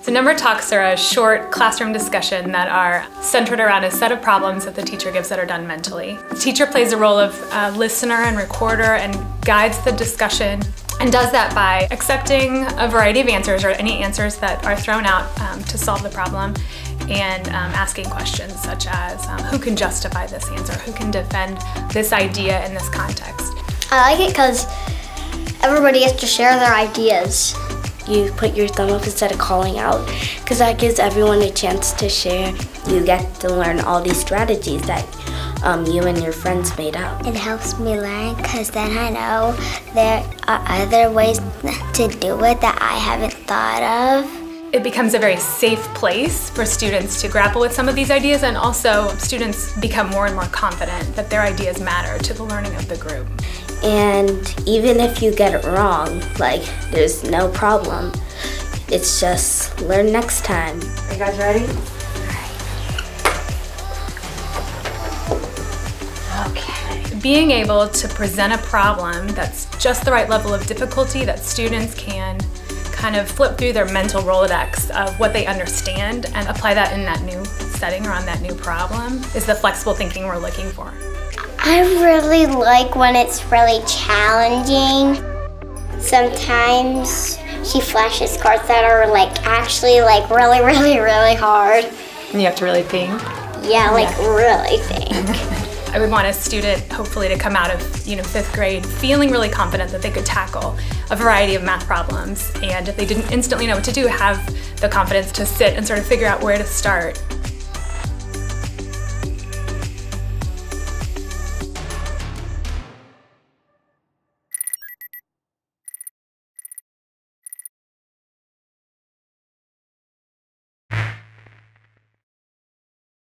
So number talks are a short classroom discussion that are centered around a set of problems that the teacher gives that are done mentally. The teacher plays a role of uh, listener and recorder and guides the discussion and does that by accepting a variety of answers or any answers that are thrown out um, to solve the problem and um, asking questions such as um, who can justify this answer, who can defend this idea in this context. I like it because everybody gets to share their ideas. You put your thumb up instead of calling out because that gives everyone a chance to share. You get to learn all these strategies that um, you and your friends made up. It helps me learn because then I know there are other ways to do it that I haven't thought of. It becomes a very safe place for students to grapple with some of these ideas and also students become more and more confident that their ideas matter to the learning of the group. And even if you get it wrong, like there's no problem. It's just learn next time. Are you guys ready? Okay. Being able to present a problem that's just the right level of difficulty that students can kind of flip through their mental Rolodex of what they understand and apply that in that new setting or on that new problem is the flexible thinking we're looking for. I really like when it's really challenging. Sometimes she flashes cards that are like actually like really, really, really hard. And you have to really think. Yeah, like yeah. really think. I would want a student hopefully to come out of you know fifth grade feeling really confident that they could tackle a variety of math problems and if they didn't instantly know what to do have the confidence to sit and sort of figure out where to start